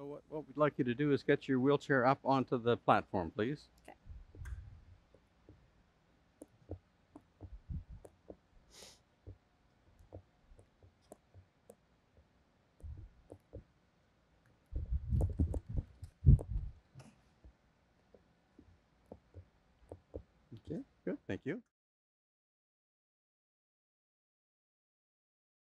So what, what we'd like you to do is get your wheelchair up onto the platform, please. Okay. Okay, good, thank you.